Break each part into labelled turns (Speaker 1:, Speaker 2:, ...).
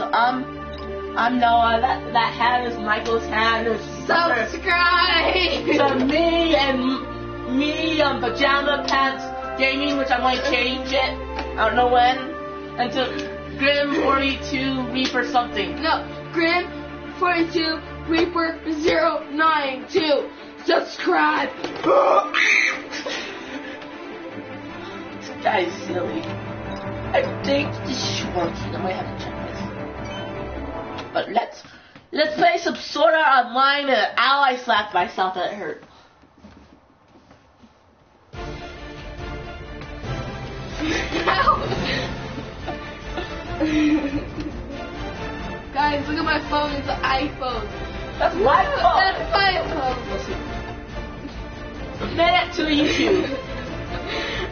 Speaker 1: guys, um, I'm Noah. That that hand is Michael's. There's
Speaker 2: Subscribe.
Speaker 1: to me and me um pajama pants gaming, which I'm going to change it. I don't know when. And to Grim 42 Reaper something.
Speaker 2: no, Grim 42 Reaper 092. Subscribe.
Speaker 1: This guy's silly. I think this is working. I might have to check. But let's let's play some Sword Art Online. And ow, I slapped myself and it hurt.
Speaker 2: Guys, look at my phone. It's an iPhone.
Speaker 1: That's my fault.
Speaker 2: That's my phone.
Speaker 1: Minute to YouTube.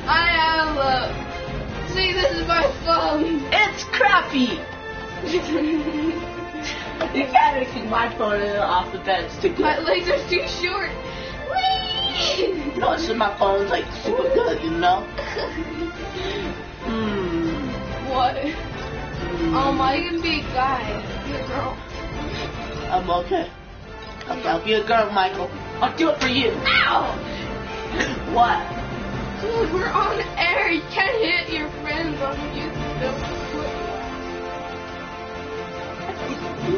Speaker 2: I have uh, a. See, this is my phone.
Speaker 1: It's crappy. You gotta keep my phone off the bench to
Speaker 2: my legs are too short. Whee!
Speaker 1: No, it's just my phone's like super good, you know? Hmm.
Speaker 2: What?
Speaker 1: Hmm.
Speaker 2: Um, I can be a guy. Be a girl.
Speaker 1: I'm okay. Okay, I'll be a girl, Michael. I'll do it for you.
Speaker 2: Ow!
Speaker 1: What?
Speaker 2: Dude, we're on air. You can't hit your friends on YouTube. Okay,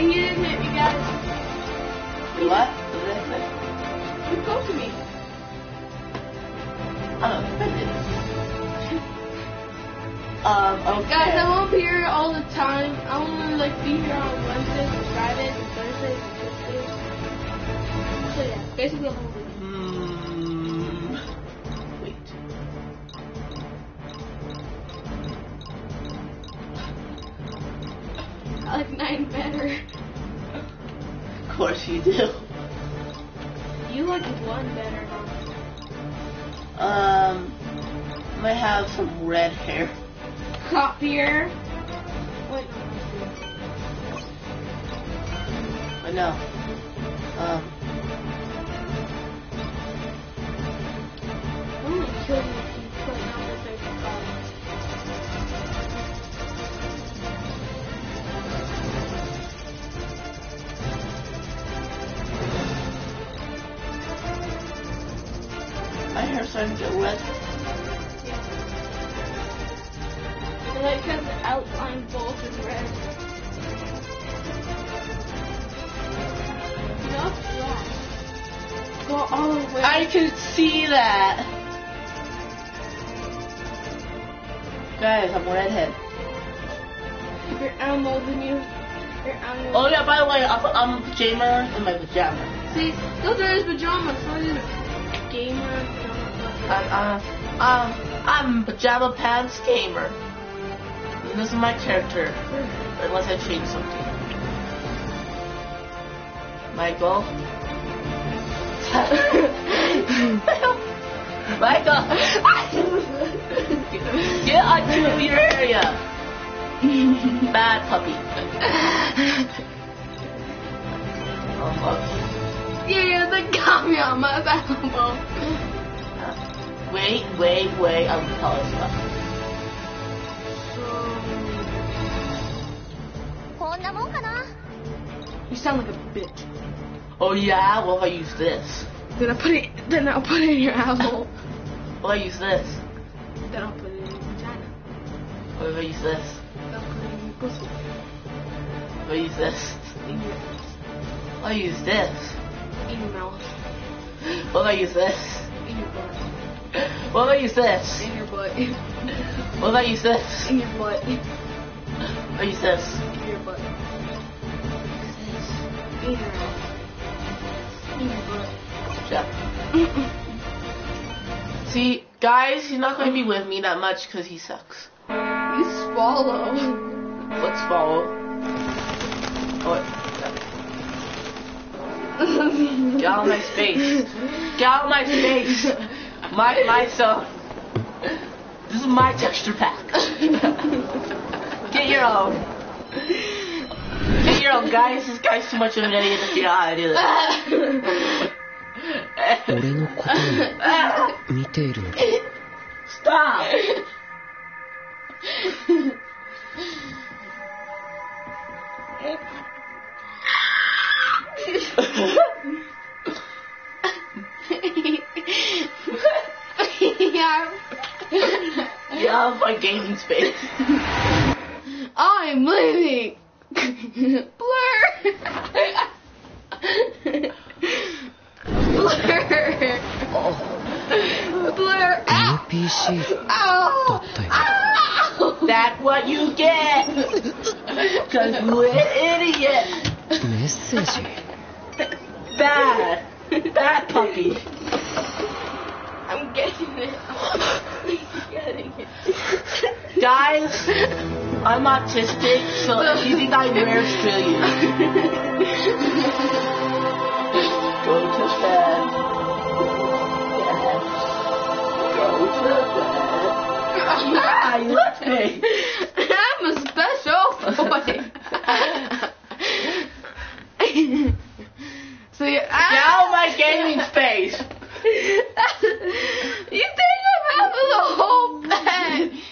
Speaker 2: he didn't hit me, guys.
Speaker 1: What? What did I say?
Speaker 2: You to me.
Speaker 1: I'm offended. Um, okay.
Speaker 2: Guys, I won't be here all the time. I want to like be here on Wednesdays and Fridays and Thursdays. So yeah, basically I like nine better.
Speaker 1: Of course you do.
Speaker 2: You like one better?
Speaker 1: Um, might have some red hair.
Speaker 2: Copier. Wait,
Speaker 1: I know. Um,
Speaker 2: I'm gonna kill you if you put 35.
Speaker 1: To.
Speaker 2: I like how the outline is red. Not black. Go all the way.
Speaker 1: I can see that. Guys, I'm redhead.
Speaker 2: You're animal than you. Your animal.
Speaker 1: Oh yeah, by the way, I'm, I'm a pajama in my pajamas.
Speaker 2: See, those are his pajamas. So he's a gamer.
Speaker 1: Uh, um, I'm pajama pants gamer. This is my character, unless I change something. Michael. Michael! Get onto your area! Bad puppy. Oh, fuck.
Speaker 2: Yeah, they got me on my elbow.
Speaker 1: Wait, wait, wait, I'm telling stuff.
Speaker 3: こんなもんかな
Speaker 2: You sound like a bitch.
Speaker 1: Oh yeah? What if I use this?
Speaker 2: Then I put it. Then I'll put it in your asshole.
Speaker 1: What if I use this?
Speaker 2: Then I'll put it in your vagina.
Speaker 1: What if I use this?
Speaker 2: Then I'll put it in your pussy.
Speaker 1: What if I use this?
Speaker 2: In your
Speaker 1: What if I use this?
Speaker 2: in your mouth.
Speaker 1: What if I use this?
Speaker 2: In your butt.
Speaker 1: What if you, this?
Speaker 2: In your butt.
Speaker 1: What I use this?
Speaker 2: In your butt.
Speaker 1: What if I use this?
Speaker 2: your butt. In your mouth. In your butt.
Speaker 1: Yeah. See, guys, he's not going to be with me that much because he sucks.
Speaker 2: You swallow.
Speaker 1: Let's follow. Oh. Get out of my space. Get out of my space my my so this is my texture pack. Get your own. Get your own, guys. This guy's too much of an idiot to figure how to do this. Stop! out my gaming space.
Speaker 2: I'm leaving. Blur. Blur.
Speaker 4: Oh.
Speaker 2: Blur.
Speaker 1: That's what you get. Because you're an idiot.
Speaker 4: Message.
Speaker 1: Bad. Bad puppy. Guys, I'm autistic, so if you think I'm weird, you. Go to bed. Yes. Go to bed. Yeah, you left me.
Speaker 2: I'm a special boy. so you
Speaker 1: Now my gaming space.
Speaker 2: you think I'm having the whole bed?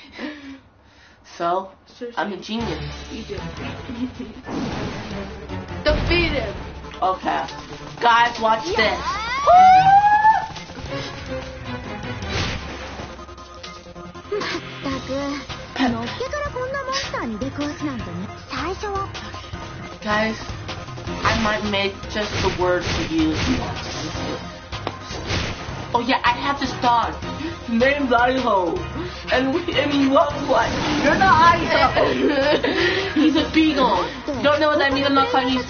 Speaker 1: So, I'm a genius.
Speaker 2: You do. Defeat him.
Speaker 1: Okay. Guys, watch
Speaker 3: yeah. this.
Speaker 1: Guys, I might make just the word for you Oh yeah, I have this dog. Name Lilo and we, I mean, what, what? You're not Aisha. He's a beagle. Don't know what that means. I'm not calling you.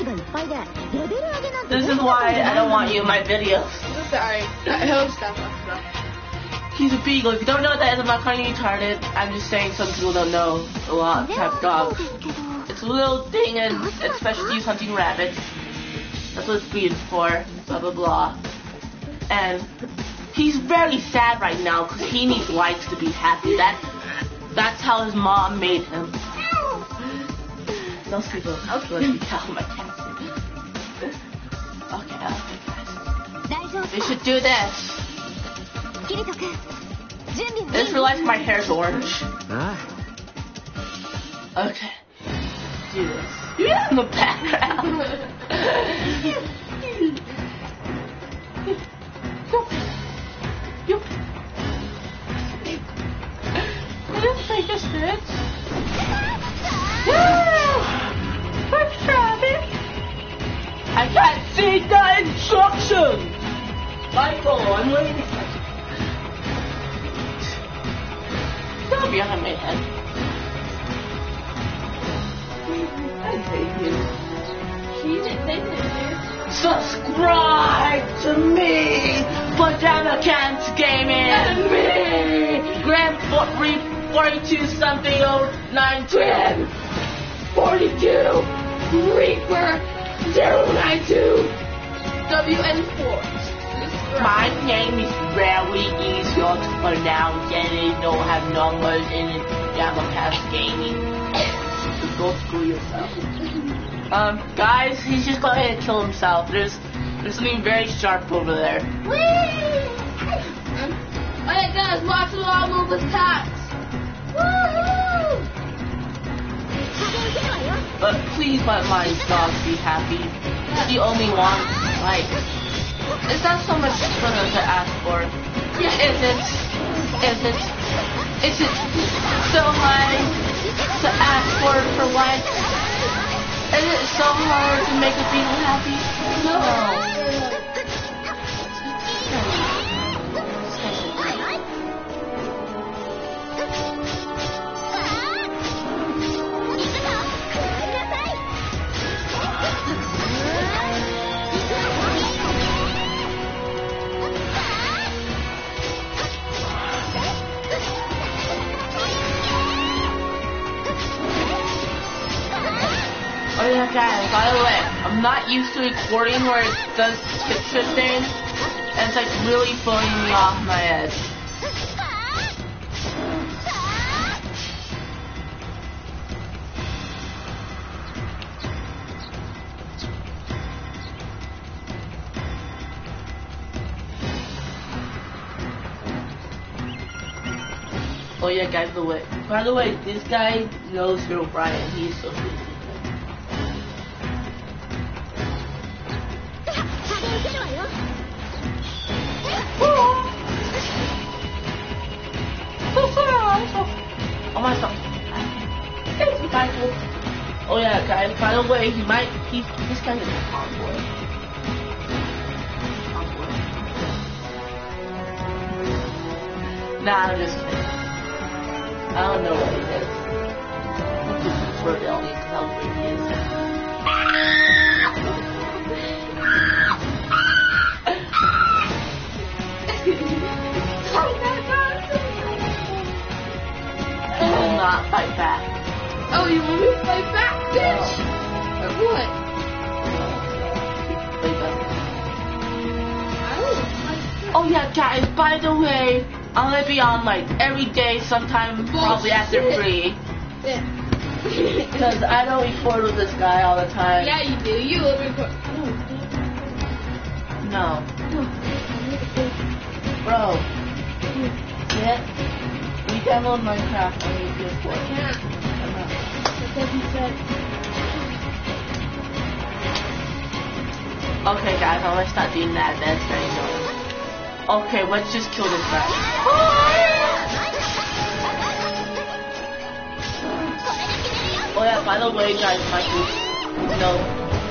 Speaker 1: This is why I don't want you in my videos.
Speaker 2: Sorry. I hope stuff.
Speaker 1: He's a beagle. If you don't know what that is, I'm not calling you retarded. I'm just saying some people don't know a lot type
Speaker 3: of
Speaker 1: dogs. It's a little thing, and it's special to use hunting rabbits. That's what it's bred for. Blah blah blah. And he's very sad right now because he needs likes to be happy. That's that's how his mom made him. No sleep over. Okay. Tell my cat. Okay,
Speaker 3: I'll
Speaker 1: We should do this. This realize my hair's orange. Okay. Do this. Yeah, in the background. I'm waiting. Don't behind my head. I hate you. Subscribe to me, Pajama Pants Gaming, and me, Grand 42 something 0910, 42, Reaper 092.
Speaker 2: WN4.
Speaker 1: My name is very easy to pronounce and it don't have numbers in it. I'm past gaming. Go screw yourself. Um, guys, he's just going to kill himself. There's, there's something very sharp over there. Whee!
Speaker 2: Alright guys, watch the law move
Speaker 3: with cocks.
Speaker 1: But please let my dog be happy. She only wants, like, it's not so much for them to ask for. Is it, is it, is it so hard to ask for for what? Is it so hard to make a people happy? No. Oh yeah, guys, by the way, I'm not used to recording where it does picture things, and it's like really throwing me off my head. Oh yeah, guys, the way. By the way, this guy knows Hero Brian. He's so sweet. My. Oh yeah, guys. By the way, he might. He's this guy is a. Nah, I'm just kidding. I don't know what he is. This is rebellion. How great he is. Not fight back.
Speaker 2: Oh, you want me to fight back, bitch? Or what?
Speaker 1: Fight back.
Speaker 2: I don't
Speaker 1: Oh yeah, guys. By the way, I'm gonna be on like every day, sometime probably after three.
Speaker 2: back.
Speaker 1: Cause I don't record with this guy all the time.
Speaker 2: Yeah, you do. You in court.
Speaker 1: No, bro. Yeah. Download Minecraft on your PS4.
Speaker 2: Yeah, because he said.
Speaker 1: Okay, guys, I'm gonna start doing that. That's very annoying. Okay, let's just kill this guy. Oh yeah, by the way, guys, my no.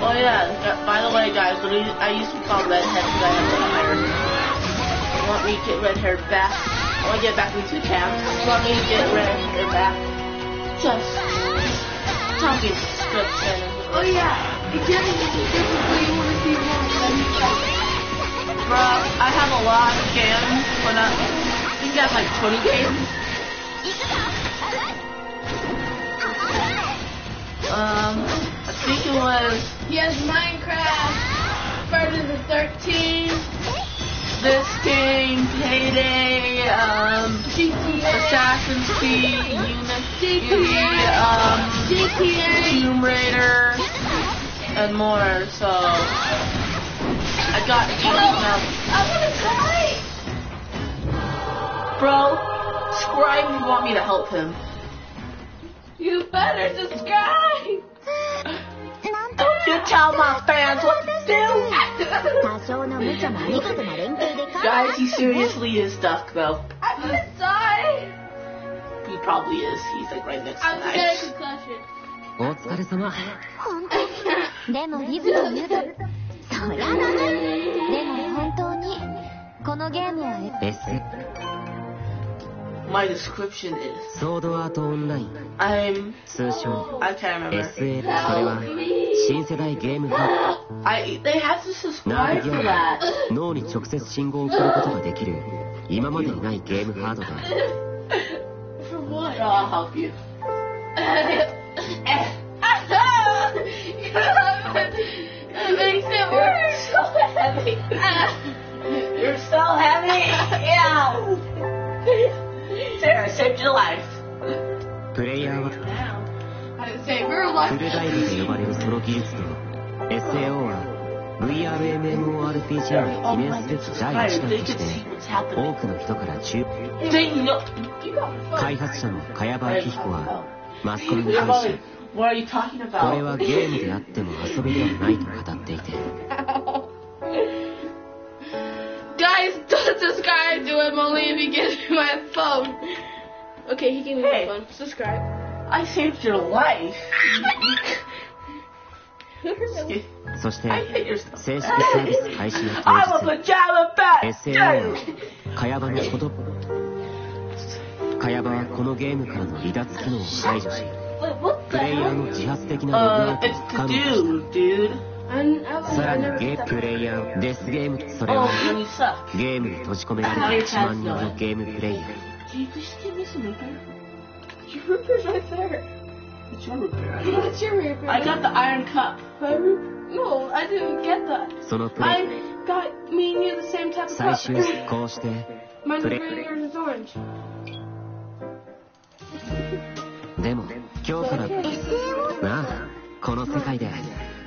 Speaker 1: Oh yeah, uh, by the way, guys, I used to be called redhead because I have red hair. You want me to get red hair back? I want to get back into the camp. You want me to get red hair back? Just talking description.
Speaker 2: Oh yeah, you can't even see different what you want to see more. Me check.
Speaker 1: Bro, I have a lot of games, but not. I think that's like 20 games. Um, I think it was
Speaker 2: He has Minecraft, the 13th,
Speaker 1: this game, Payday, um,
Speaker 2: GTA,
Speaker 1: Assassin's Creed, Unity,
Speaker 2: GTA,
Speaker 1: um,
Speaker 2: GTA.
Speaker 1: Tomb Raider, and more. So I got enough.
Speaker 2: I want to try.
Speaker 1: Bro, if you want me to help him.
Speaker 2: You better subscribe.
Speaker 3: なんと
Speaker 1: Don't you tell my fans what to do.
Speaker 3: 多少の無茶もありかとな連携で
Speaker 1: Guys, he seriously is stuck though.
Speaker 2: I'm gonna die.
Speaker 1: He probably is. He's like right next to
Speaker 2: I'm gonna concussion.
Speaker 4: お疲れ様
Speaker 3: 本当でもリズムを言うとそりゃなでも本当にこのゲームは
Speaker 4: S
Speaker 1: My description is
Speaker 4: ソードアートオンライン
Speaker 1: I'm
Speaker 4: 通称
Speaker 1: I can't remember.
Speaker 4: SA それは新世代ゲームハ
Speaker 1: I they have to
Speaker 4: ードナ
Speaker 1: subscribe
Speaker 4: ーブゲ
Speaker 1: for
Speaker 4: ー
Speaker 1: that.
Speaker 4: ム脳に直接信号を送ることができる今までにないゲームハードだ
Speaker 2: For what?
Speaker 1: Sure, I'll help you.
Speaker 2: it makes it worse.
Speaker 1: So heavy. You're so heavy. Yeah. Sarah saved your life.
Speaker 4: プレイヤーは
Speaker 2: I didn't say we're alive.
Speaker 4: フルダイブと呼ばれるその技術と SAO は VRMMORPG の記念すべき第一弾
Speaker 1: They
Speaker 4: とし
Speaker 1: can
Speaker 4: て
Speaker 1: see what's
Speaker 4: 多
Speaker 1: happening.
Speaker 4: くの人から注
Speaker 1: They know. You got
Speaker 4: 開発者の茅場明彦はマスコミに
Speaker 1: How
Speaker 4: 対
Speaker 1: about
Speaker 4: し
Speaker 1: it? What are you talking
Speaker 4: これは
Speaker 1: about?
Speaker 4: ゲームであっても遊びではないと語っていて
Speaker 2: Guys, don't subscribe to him only if you get my phone. Okay, he
Speaker 4: そして正式サービス開始の当 SAO かやばのことかやばはこのゲームからの離脱機能を排除しプレイヤーの自発的なログを
Speaker 2: 使う
Speaker 4: さらにゲープレイヤーデスゲームそれはゲームに閉じ込められた1万のゲームプレイヤー。
Speaker 1: Can you just give me some root beer? Your root beer's right there. It's your root beer. I
Speaker 2: What's your root beer?
Speaker 1: I got the iron cup.
Speaker 2: My No, I didn't get that.
Speaker 4: そのプレイ
Speaker 2: I got me and you the same type of
Speaker 4: 最
Speaker 2: cup.
Speaker 4: 終こうして
Speaker 2: green, yours is orange.
Speaker 4: でも今日からなあこの世界で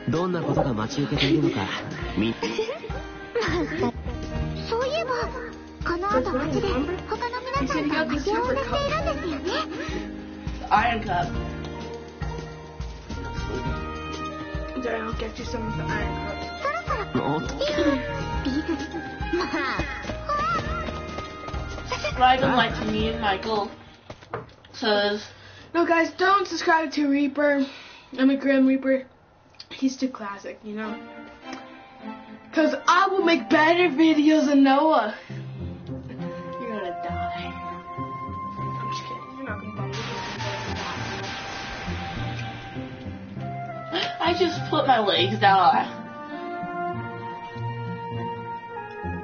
Speaker 4: どんなことが待ち受けているのかみ
Speaker 3: そういえばこの後街で他の皆さんと待ち合わせしているんですよね
Speaker 1: Iron cup.
Speaker 2: There, I'll get you some of the iron cup.
Speaker 3: そろそろ
Speaker 4: おっと
Speaker 3: リズまあ
Speaker 1: Subscribe and like to me and Michael. says,
Speaker 2: No, guys, don't subscribe to Reaper. I'm a Grim Reaper. He's too classic, you know? Because I will make better videos than Noah. You're gonna die. I'm just kidding. You're not gonna die.
Speaker 1: I just put my legs down.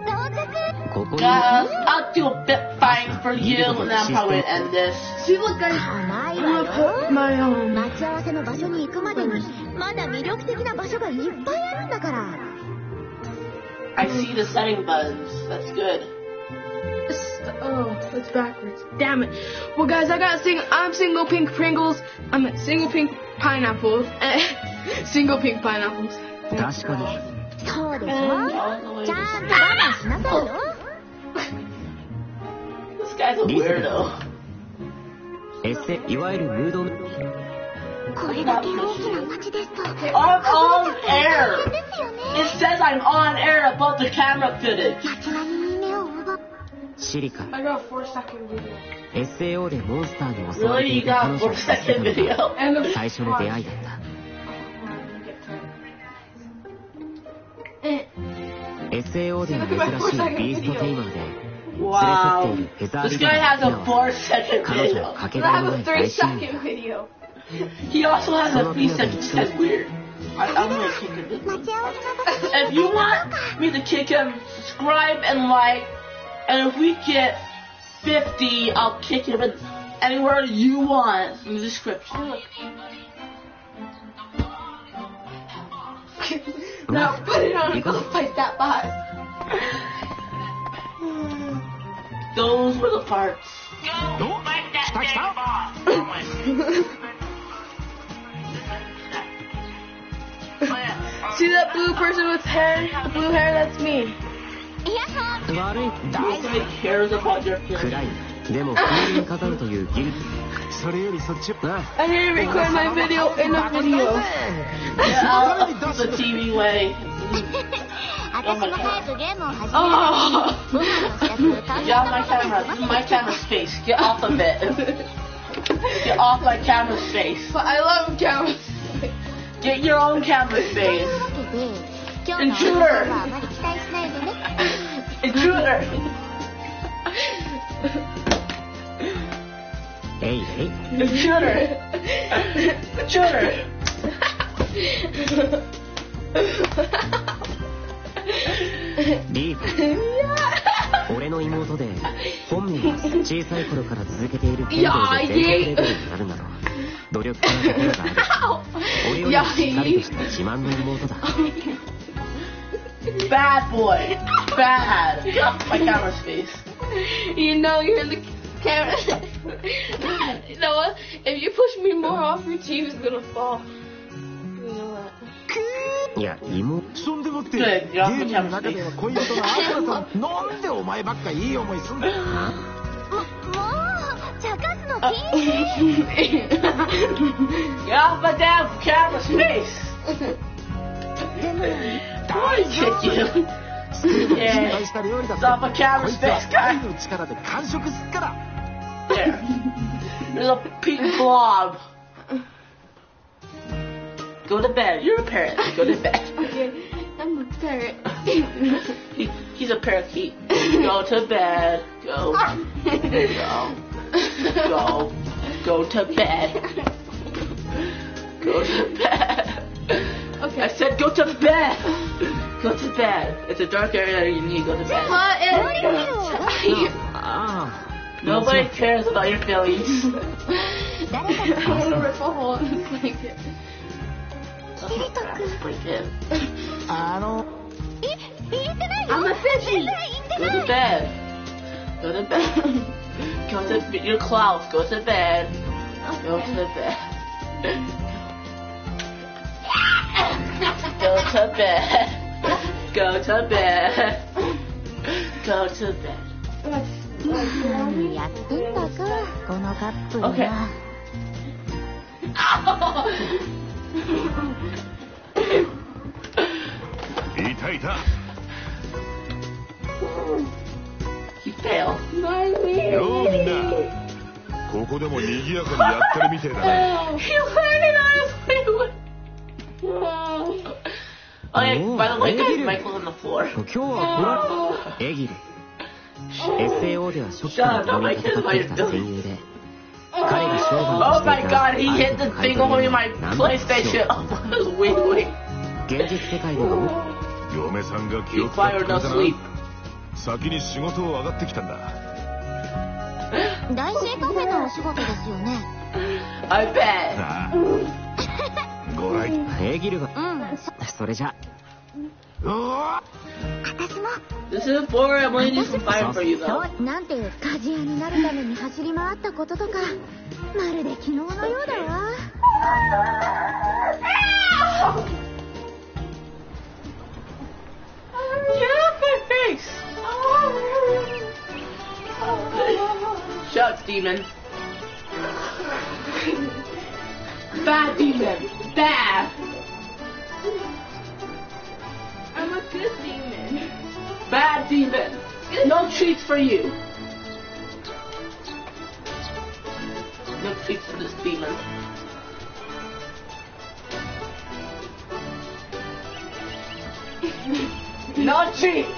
Speaker 3: 到着
Speaker 4: ここに
Speaker 1: Guys, I'll do a bit fine for you, and then I'm probably gonna end this.
Speaker 2: See, look, guys.
Speaker 3: 甘い
Speaker 2: I'm
Speaker 3: わ
Speaker 2: gonna
Speaker 3: よ
Speaker 2: put my um.
Speaker 3: 待ち合わせの場所に行くまでにまだ魅力的な場所がいっぱいあるんだから
Speaker 1: I see the setting buttons. That's good.
Speaker 2: Oh, that's backwards. Damn it. Well, guys, I got sing. I'm single pink Pringles. I'm at single pink pineapples. single pink pineapples.
Speaker 4: 確かに
Speaker 3: そうでしょ
Speaker 1: All the way
Speaker 3: ち
Speaker 1: to
Speaker 3: ゃんと我慢しなさいよ
Speaker 1: This guy's a weirdo.
Speaker 4: エッセいわゆるムード
Speaker 3: これだけ大きな街ですと
Speaker 1: I'm on air.
Speaker 3: ですよね
Speaker 1: It says I'm on air about the camera footage.
Speaker 3: 街並みに目を奪う
Speaker 4: シリカ
Speaker 2: I got a four second video.
Speaker 4: SAO でモンスターに襲われ
Speaker 1: Really,
Speaker 4: て
Speaker 1: you
Speaker 4: いた
Speaker 1: got
Speaker 4: 彼
Speaker 1: a
Speaker 4: 女
Speaker 1: four
Speaker 4: を助け
Speaker 1: second
Speaker 4: たのが
Speaker 1: video?
Speaker 2: And the
Speaker 4: 最初の出会いだった SAO では珍しいビーストテイマーで連れ去ってい
Speaker 1: Wow.
Speaker 4: るフェザー
Speaker 1: This
Speaker 4: リバ
Speaker 1: guy
Speaker 4: ー
Speaker 1: has
Speaker 4: の
Speaker 1: a
Speaker 4: ヒナは
Speaker 1: four second
Speaker 4: 彼女
Speaker 1: video.
Speaker 4: のかけ
Speaker 2: I
Speaker 4: がえ
Speaker 2: have
Speaker 4: のな
Speaker 2: a
Speaker 4: い
Speaker 2: three
Speaker 4: 大親友
Speaker 2: second video.
Speaker 1: He also has a he said he said weird. I, I'm gonna kick him.
Speaker 3: 待ち合わせの場所
Speaker 1: If you want me to kick him, subscribe and like. And if we get 50, I'll kick it in you want in the description.
Speaker 2: now put it on
Speaker 4: and
Speaker 2: go fight that boss.
Speaker 1: Those were the parts.
Speaker 5: Go fight that boss.
Speaker 2: See that blue person with hair? The blue hair? That's me.
Speaker 3: イヤホン
Speaker 4: 悪い
Speaker 1: Nobody cares about your feelings.
Speaker 4: 暗いでも風に飾るというギル
Speaker 5: それよりそっち
Speaker 4: あ
Speaker 2: I need to record my video in a video.
Speaker 1: Yeah, I'll, I'll do the TV way.
Speaker 3: 私も早くゲームを始め
Speaker 2: Oh.
Speaker 3: ご飯の支度を完
Speaker 1: Get off my camera. This is my camera's face. Get off of it. Get off my camera's face.
Speaker 2: But I love cameras.
Speaker 1: Get your own camera's
Speaker 3: とい
Speaker 1: face.
Speaker 3: う
Speaker 4: リーフ俺の妹で本名は小さい頃から続けている剣道で全国レベルになるなど努力家なところがある。俺よりもしっかりとした自慢の妹だ
Speaker 1: Bad boy. Bad. Get off my camera's face.
Speaker 2: you know you're in the camera. you know what? If you push me more off, your TV's gonna fall. You know what?
Speaker 4: いや妹
Speaker 5: そんでもってゲ
Speaker 1: ねや
Speaker 5: ームの中では恋人のアスラさんなんでお前ばっかいい思いすんだよ
Speaker 3: ももう茶化すの禁止
Speaker 1: Get off my damn camera's face.
Speaker 3: でも
Speaker 1: I kick you.
Speaker 5: 失
Speaker 1: Yeah.
Speaker 5: 敗した料理だって
Speaker 1: Stop a
Speaker 5: こ
Speaker 1: camera's
Speaker 5: いつは
Speaker 1: face,
Speaker 5: 愛
Speaker 1: guy.
Speaker 5: の力で完食すっから
Speaker 1: There. There's a pink blob. Go to bed. You're a parrot. Go to bed.
Speaker 2: Okay, I'm a parrot.
Speaker 1: He, he's a parakeet. Go to bed. Go. Go. Go. Go to bed. Go to bed.
Speaker 2: Okay.
Speaker 1: I said go to bed. go to bed. It's a dark area. You need to go to bed.
Speaker 2: What is
Speaker 4: ah. no. Oh.
Speaker 1: Nobody cares about your feelings.
Speaker 2: that is a
Speaker 3: horrible like oh, I don't.
Speaker 2: I'm a fishy.
Speaker 1: Go to bed. Go to bed. go to be your clouds. Go to bed. Go to bed. Go to bed. Go to bed. Go to bed.
Speaker 3: 何やってんだかこのカップルは
Speaker 1: Okay. You fail.
Speaker 5: ようみんなここでも賑やかにやってるみてえだね
Speaker 1: Oh, yeah, by the way, guys, Michael on the floor.
Speaker 4: SAO ではショックの戦友で彼が勝
Speaker 1: 負の
Speaker 4: 時に
Speaker 1: 彼
Speaker 4: が
Speaker 1: 勝
Speaker 4: 負の
Speaker 1: 時
Speaker 4: に現実世界で
Speaker 5: 嫁さんが気を使った
Speaker 1: か
Speaker 5: な先に仕事を上がってきたんだ。
Speaker 3: 大成カのお仕事ですよね。
Speaker 1: I bet
Speaker 5: ごい。
Speaker 4: エギルが
Speaker 3: うん。そ,
Speaker 4: それじゃ。
Speaker 3: なんていう鍛冶屋になるために走り回ったこととか。まるで昨日のようだわ。
Speaker 1: Shut, demon. Bad demon. Bad.
Speaker 2: I'm a good demon.
Speaker 1: Bad demon. No treats for you. No treats for this demon. No treats.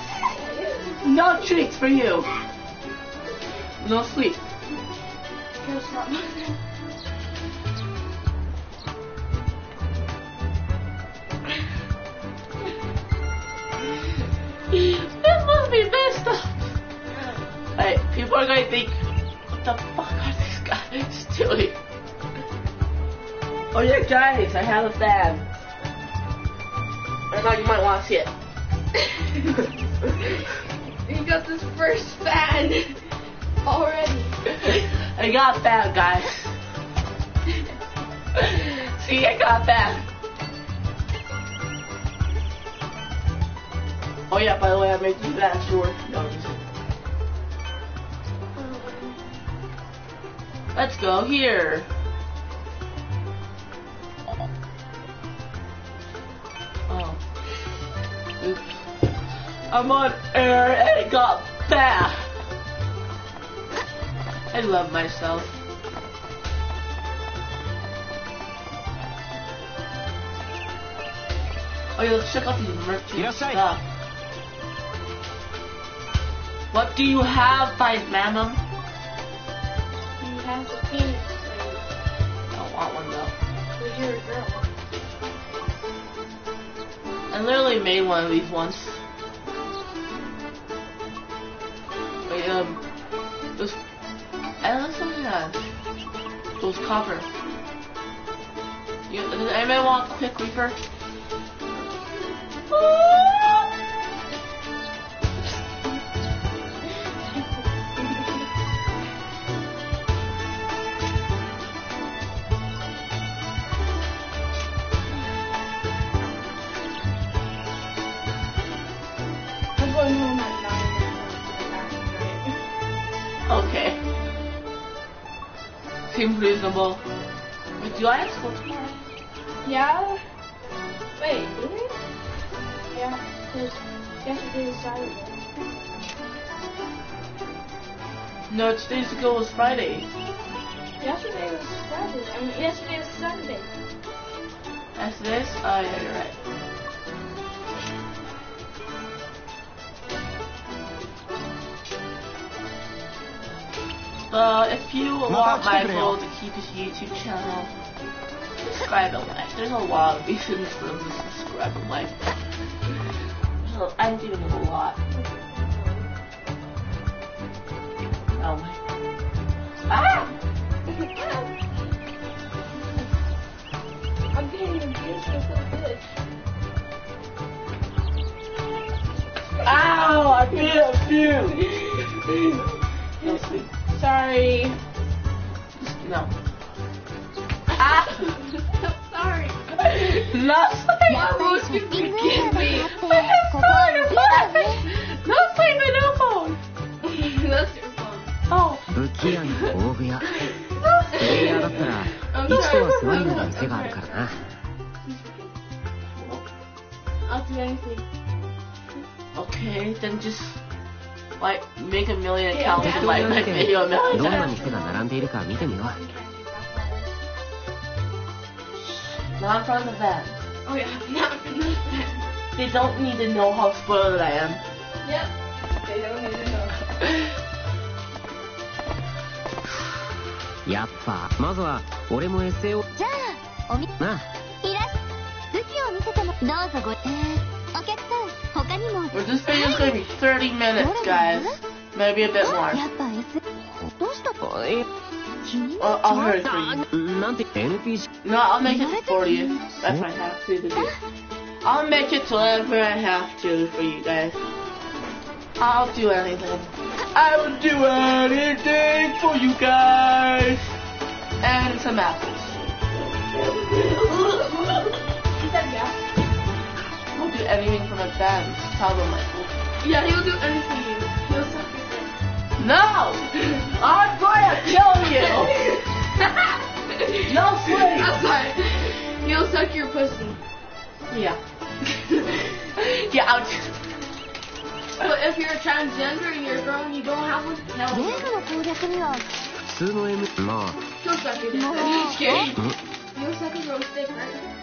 Speaker 1: No treats for you. No sleep. People are gonna think, what the fuck are these guys doing? Oh yeah, guys, I have a fan. I thought you might want to see it.
Speaker 2: You got this first fan already.
Speaker 1: I got a fan, guys. see, I got a fan. Oh yeah, by the way, I made you that sure. No, Let's go here. Oh. Oops. I'm on air and it got bad. I love myself. Oh yeah, let's check out these merchant stuff. What do you have, Vice Madam? I don't want one though.
Speaker 2: So you're girl.
Speaker 1: I literally made one of these once. Wait, um, those, I know something that those copper. You, does anybody want a quick reaper? Seems reasonable. Do I have school tomorrow?
Speaker 2: Yeah? Wait, really? Yeah, because yesterday was Saturday.
Speaker 1: No, two days ago was Friday.
Speaker 2: Yesterday was Friday. I mean, yesterday was Sunday.
Speaker 1: That's this? Oh yeah, you're right. Uh, if you want my Michael to keep his YouTube channel, subscribe and like. There's a lot of reasons for him to subscribe and like. So I'm doing a lot. Oh my. Ah!
Speaker 2: I'm getting abused with this.
Speaker 1: Ow! I feel abused! no sleep.
Speaker 2: Sorry.
Speaker 1: No. Ah!
Speaker 2: Sorry.
Speaker 1: No
Speaker 3: やっぱり
Speaker 1: sleep!
Speaker 3: ショッピングエリアがあってここ
Speaker 1: I'm
Speaker 3: は
Speaker 1: sorry,
Speaker 3: 伸びだね
Speaker 1: No sleep and no phone!
Speaker 2: That's your phone.
Speaker 1: Oh.
Speaker 4: 武器屋に工具屋
Speaker 1: No
Speaker 4: プレイヤーだ
Speaker 1: sleep!
Speaker 4: ったら
Speaker 2: I'm
Speaker 4: 一度は座
Speaker 2: sorry.
Speaker 4: りの店があるからな
Speaker 2: I'll do anything.
Speaker 1: Okay, then just Like make a million accounts and like my video a
Speaker 4: ど
Speaker 1: million
Speaker 4: んな
Speaker 1: times.
Speaker 4: 店が並んでいるか見てみよう
Speaker 1: Not in front of the van.
Speaker 2: Oh yeah, not
Speaker 1: They don't need to know how spoiled I am.
Speaker 2: Yep. They don't need to know.
Speaker 4: やっぱまずは俺もエッセイを
Speaker 3: じゃあおみ
Speaker 4: なあ
Speaker 3: いらっ武器を見せてもどうぞごえー、お客
Speaker 1: Well, this video is going to be 30 minutes, guys. Maybe a bit more.
Speaker 3: Well,
Speaker 1: I'll hurry for you. No, I'll make it 40 if I have to, I'll make it to whatever I have to for you guys. I'll do anything. I will do anything for you guys. And some apples. do anything. Tell them,
Speaker 2: Yeah, he'll do anything. He'll suck your dick.
Speaker 1: No! I'm going to kill you! no, please!
Speaker 2: I'm sorry. He'll suck your pussy.
Speaker 1: Yeah. yeah, I'll just...
Speaker 2: But if you're transgender and you're a girl and you don't have one, no. He'll suck your dick. Suck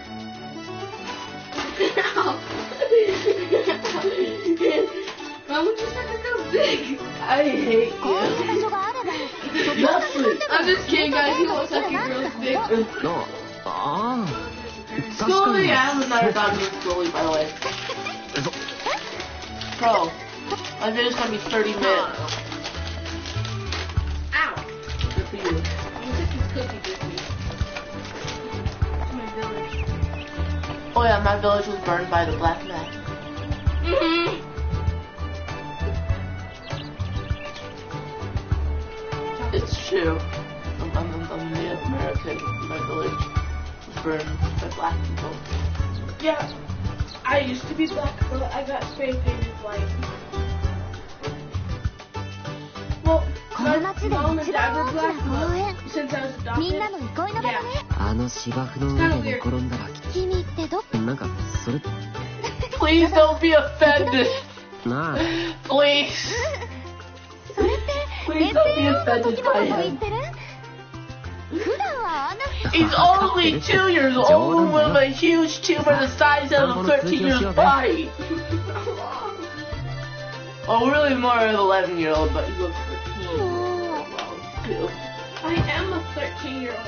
Speaker 2: Mama, just big.
Speaker 1: I hate you. Nothing.
Speaker 2: I'm just kidding, guys. He looks like a girl's dick.
Speaker 4: No.
Speaker 1: Ah.
Speaker 4: Scully,
Speaker 1: I have another dog named Scully, by the way. Bro, my video's gonna be 30 minutes. Oh yeah, my village was burned by the black man.
Speaker 2: Mm-hmm.
Speaker 1: It's true. I'm, I'm, I'm, I'm Native American. My village was burned by black people.
Speaker 2: Yeah. I used to be black, but I got spray painted white. Well,
Speaker 3: この街で
Speaker 2: mom and
Speaker 3: 一
Speaker 2: dad
Speaker 3: 番
Speaker 2: were
Speaker 3: 大きな
Speaker 2: black,
Speaker 3: 公
Speaker 2: but
Speaker 3: 園
Speaker 2: since I was
Speaker 3: みん
Speaker 2: adopted,
Speaker 3: なの憩いの場だね
Speaker 4: あの芝生の上で寝転んだら
Speaker 3: 君ってど
Speaker 4: なんかそれ
Speaker 1: Please don't be offended.
Speaker 4: なあ
Speaker 1: Please.
Speaker 3: それって
Speaker 1: Please don't be
Speaker 3: SAO の
Speaker 1: offended
Speaker 3: 時のこと
Speaker 1: by
Speaker 3: 言っ
Speaker 1: him.
Speaker 3: てる普段はあんな
Speaker 1: He's only two years old with a huge tumor the size of a 13 year old body. Oh, really more of an 11 year old, but he looks 13.
Speaker 3: もう
Speaker 1: Too.
Speaker 2: I am a 13 year old.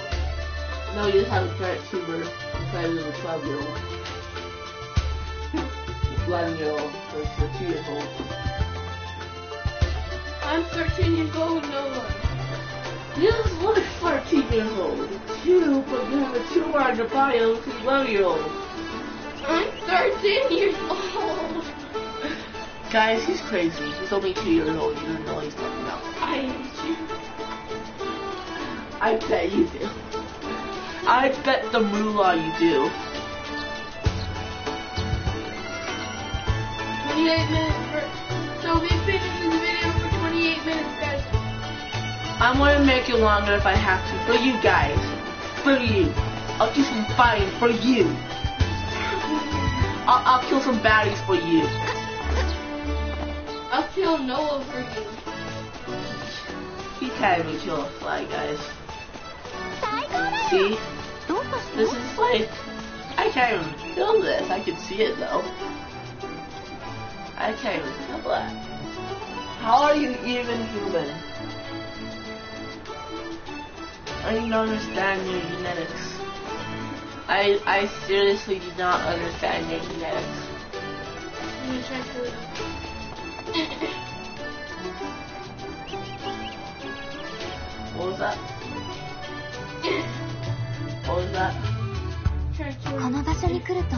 Speaker 1: No, you just have a giant tumor the size of a 12 year old. 11 year old versus 2 years old.
Speaker 2: I'm 13 years old, Noah.
Speaker 1: You just look 13 years old. Two, but you have a tumor on your body that looks like 11 year old.
Speaker 2: I'm 13 years old.
Speaker 1: Guys, he's crazy. He's only 2 years old. You don't know he's talking about.
Speaker 2: I hate you.
Speaker 1: I bet you do. I bet the moolah you do.
Speaker 2: 28 minutes. So we'll video for 28 minutes, guys.
Speaker 1: I'm gonna make it longer if I have to, for you guys. For you. I'll do some fighting for you. I'll, I'll kill some baddies for you.
Speaker 2: I'll kill Noah for you.
Speaker 1: He can't kill a fly, guys. See? This is like... I can't even kill this. I can see it, though. I can't even kill that. How are you even human? I don't understand your genetics. I I seriously do not understand your genetics.
Speaker 2: I'm gonna try to it.
Speaker 1: What was that? What was that?
Speaker 2: Try to
Speaker 3: この場所に来ると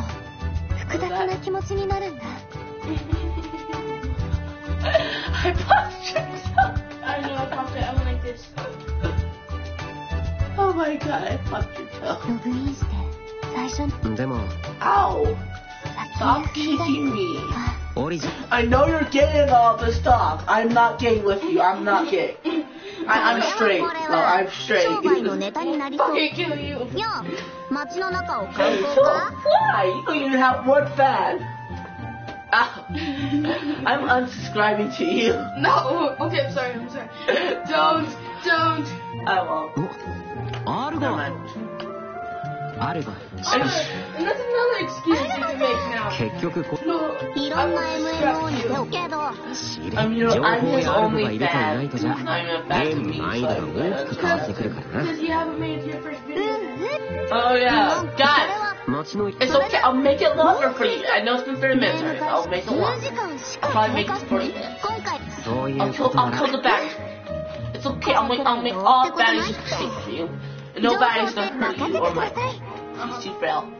Speaker 3: 複雑な気持ちになるんだ
Speaker 1: I punched myself.
Speaker 2: I know I popped it. I went like this.
Speaker 1: Oh my god, I punched yourself.
Speaker 3: ログインして最初に
Speaker 4: でも
Speaker 1: Ow!
Speaker 3: 先
Speaker 1: Stop
Speaker 3: に踏んだ
Speaker 1: kicking me.
Speaker 4: オリジ
Speaker 1: I know you're gay and all this stuff. I'm not gay with you. I'm not gay. I, I'm straight.
Speaker 3: これ
Speaker 1: No,
Speaker 3: は
Speaker 1: I'm straight.
Speaker 3: 商売のネタになりそう
Speaker 2: Fucking kill you.
Speaker 3: いや街の中を観
Speaker 1: Hey,
Speaker 3: 光
Speaker 1: so
Speaker 3: か
Speaker 1: why? You don't even have one fan. Ah, I'm unsubscribing to you.
Speaker 2: No. Okay, I'm sorry. I'm sorry. Don't. Don't.
Speaker 1: I won't.
Speaker 4: おアル
Speaker 1: Never
Speaker 4: ゴ
Speaker 1: mind.
Speaker 4: アルゴし
Speaker 2: Oh,
Speaker 4: かし
Speaker 2: and that's another excuse you can make now.
Speaker 4: 結局こ
Speaker 2: No.
Speaker 3: いろ
Speaker 2: I
Speaker 3: ん
Speaker 2: will
Speaker 3: な MMO に
Speaker 2: distract
Speaker 3: 手
Speaker 2: you.
Speaker 3: をけど
Speaker 4: 仕入れ
Speaker 1: I'm your,
Speaker 4: 情報
Speaker 1: I'm
Speaker 4: が
Speaker 1: his
Speaker 4: あるの
Speaker 1: only
Speaker 4: がいるといない
Speaker 1: fan.
Speaker 4: とじゃ
Speaker 1: I'm a
Speaker 4: ゲ
Speaker 1: fan
Speaker 4: ー
Speaker 1: to
Speaker 4: ム
Speaker 1: me.
Speaker 4: の難易度が大きく変わってくるからな
Speaker 2: Because you haven't made it to your first
Speaker 3: うん
Speaker 2: video.
Speaker 3: うん
Speaker 1: Oh yeah,
Speaker 3: それ
Speaker 1: guys. It's okay, I'll make it longer for you. I know it's been 30 minutes already. I'll make it longer.
Speaker 3: I'll
Speaker 1: make it 40 minutes. I'll kill, I'll kill the back. It's okay, I'll make, I'll make all the just succeed for you.
Speaker 3: And
Speaker 1: no batteries
Speaker 3: don't
Speaker 1: hurt you or my too frail.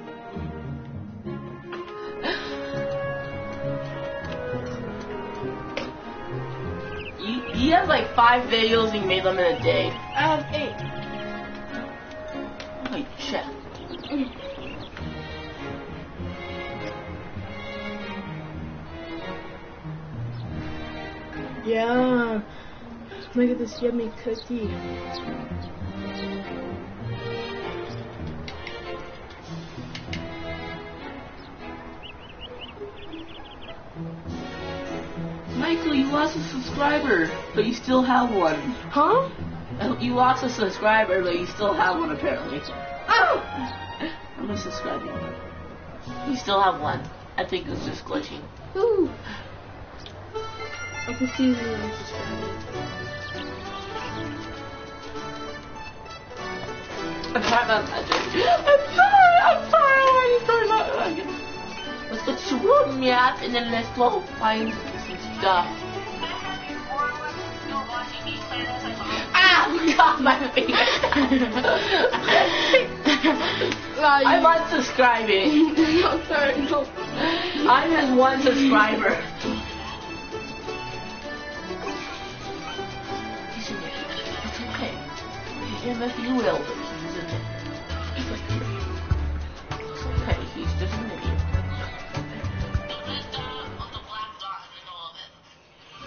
Speaker 1: You, you have like five videos and you made them in a day.
Speaker 2: I have eight.
Speaker 1: Wait, shit.
Speaker 2: Yeah. Look at this yummy cookie.
Speaker 1: Michael, you lost a subscriber, but you still have one.
Speaker 2: Huh?
Speaker 1: Oh, you lost a subscriber, but you still have one apparently.
Speaker 2: Oh!
Speaker 1: I'm gonna subscribe you. You still have one. I think it's just glitching.
Speaker 2: Ooh. I can see you when I'm subscribing.
Speaker 1: I'm sorry. I'm sorry. I'm sorry. I'm sorry. Let's go to road map and then let's go find some stuff. Ah! Got my finger. I'm unsubscribing.
Speaker 2: no, sorry, no.
Speaker 1: I'm just one subscriber. If you will, but he's. A idiot. It's okay. He's just an idiot.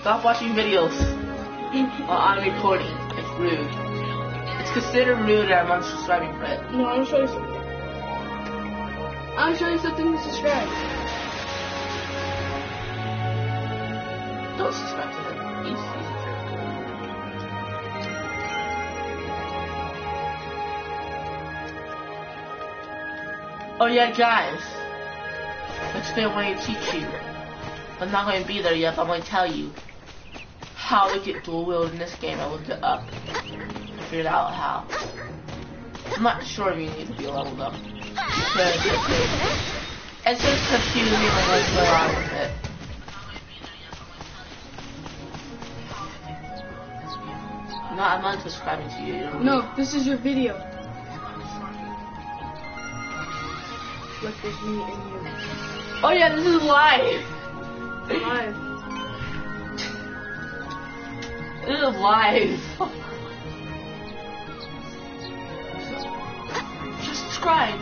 Speaker 1: Stop watching videos while I'm recording. It's rude. It's considered rude that I'm unsubscribing for it.
Speaker 2: No, I'm showing you something. I'll show you something to subscribe.
Speaker 1: Don't subscribe to him. Oh yeah, guys. Thing I'm going to teach you. I'm not going to be there yet, but I'm going to tell you how to get dual wield in this game. I looked it up. I figured out how. I'm not sure if you need to be leveled up. It's just confusing and let's go on with it. No, I'm not subscribing to you.
Speaker 2: No, this is your video. Look, there's me and you.
Speaker 1: Oh yeah, this is live.
Speaker 2: Live.
Speaker 1: This is live. Just subscribe.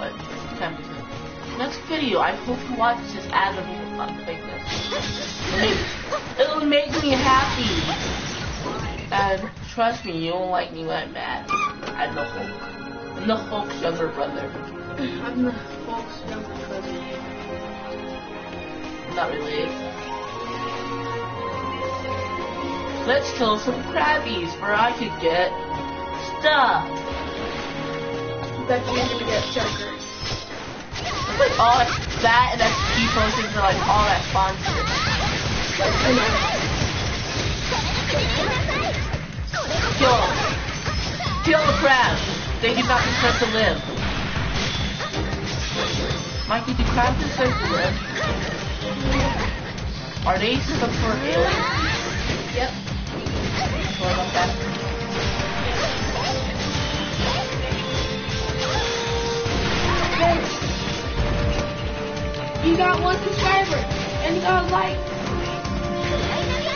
Speaker 1: What? 10%. Next video, I hope you watch this as a video like this. It'll make, me happy. And trust me, you won't like me when I'm mad. The Hulk. I'm the Hulk's younger brother.
Speaker 2: I'm the folks younger cousin.
Speaker 1: Not related. Let's kill some crabbies where I could get stuff.
Speaker 2: Bet you can get Joker.
Speaker 1: Like all that, that and XP potions are like all that fun shit. Kill. Kill the crabs. They do not deserve to live. Mikey, do crabs deserve to live? Are they some sort of alien?
Speaker 2: Yep.
Speaker 1: Sure about that.
Speaker 2: Hey. You got one subscriber and you got a like.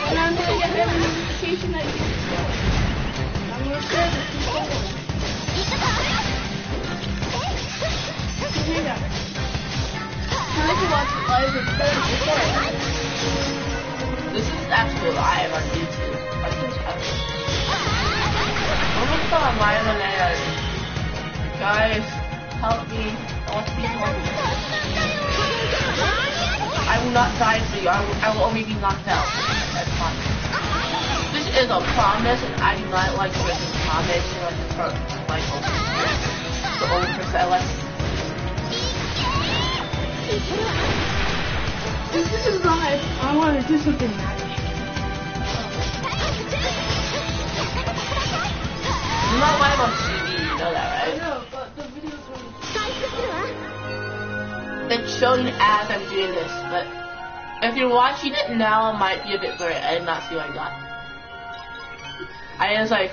Speaker 2: And I'm gonna get every notification that you subscribe. I'm gonna share this to someone. You can hear that. You like to watch it live and play it before.
Speaker 1: This is actually live on YouTube. I think I'm gonna put on live on. Guys, help me. I want to be home. I will not die for you. I will, I will only be knocked out. That's fine. This is a promise, and I do not like breaking promise. You know, just hurt Michael. The only person I like.
Speaker 2: This is live. I want to do something magic.
Speaker 1: You're not live on TV, you know that, right?
Speaker 2: I know, but the video's.
Speaker 1: They're showing as I'm doing this, but if you're watching it now, it might be a bit blurry. I did not see what I got. I was like,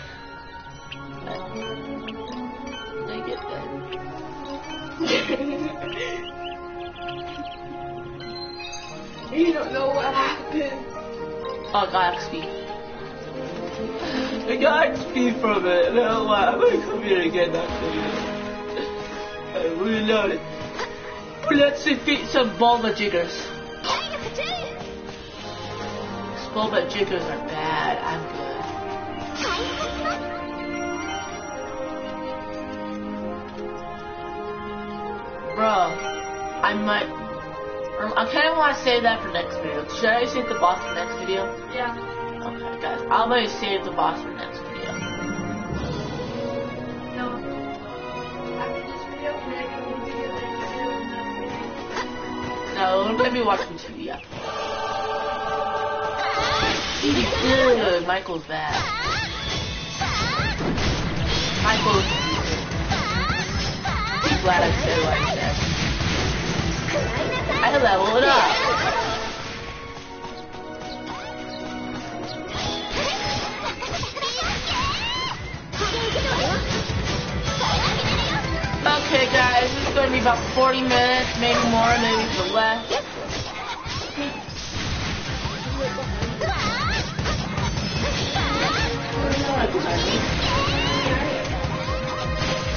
Speaker 2: don't know what happened.
Speaker 1: Oh, I got XP. I got XP from it. No, why? I'm gonna come here again after you. I really love it. Let's defeat some bomber jiggers. Bomber jiggers are bad. I'm good. Bro, I might I kind of want to save that for next video. Should I save the boss for next video?
Speaker 2: Yeah.
Speaker 1: Okay, guys. I'm gonna save the boss for next video.
Speaker 2: No. After this video, can I go video that
Speaker 1: No, let me watch TV. Yeah. He's good. Michael's bad. Michael's. I'm glad I said I said. I leveled up. Okay, guys, this is going to be about 40 minutes, maybe more, maybe even less.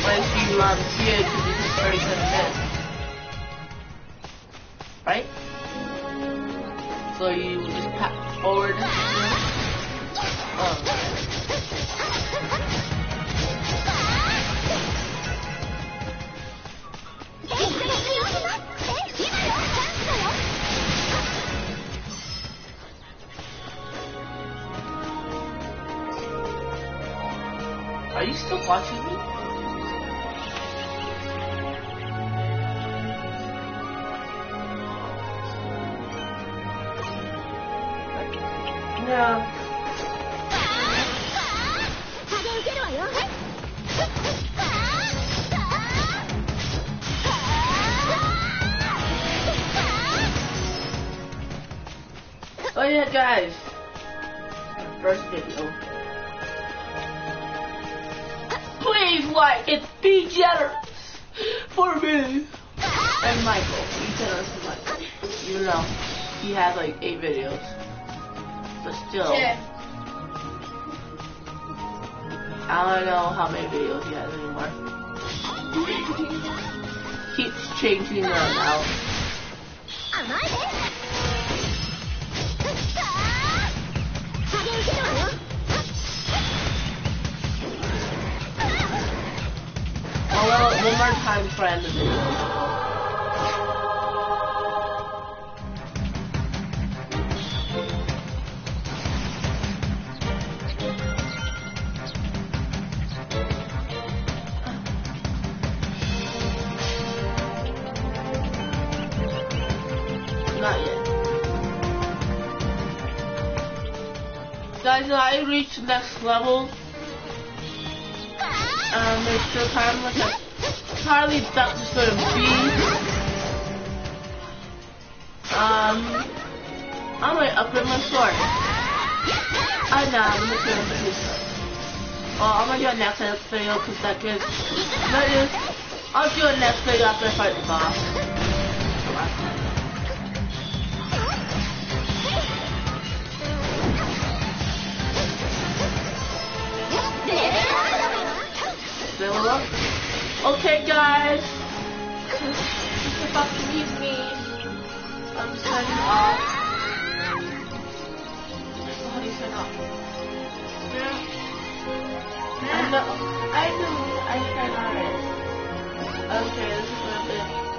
Speaker 1: Once you um, see it, because is 37 minutes. Right? So you just tap forward. Are you still watching me? It's be generous for me. And Michael, be generous to Michael. You know, he has like eight videos. But still. I don't know how many videos he has anymore. Keeps changing
Speaker 3: around.
Speaker 1: Am it. One more time for end the video. Guys, I reached next level. Um, there's still time left. Charlie about to sort of be. Um, I'm gonna upgrade my sword. I know, I'm gonna upgrade my sword. Oh, I'm gonna do a next video because that gives. That is. I'll do it next video after I fight the boss. Okay, guys. About to leave me. I'm signing off. How do you sign off? I know. I know. I alright. Okay, this is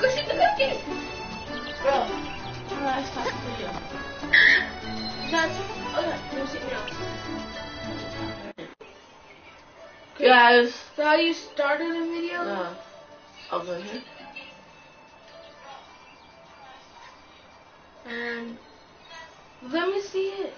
Speaker 2: Squishy the! Bro, how do I stop the video? That's, okay, we'll see now.
Speaker 1: Guys.
Speaker 2: So how you started a video?
Speaker 1: I'll go here.
Speaker 2: And um, let me see it.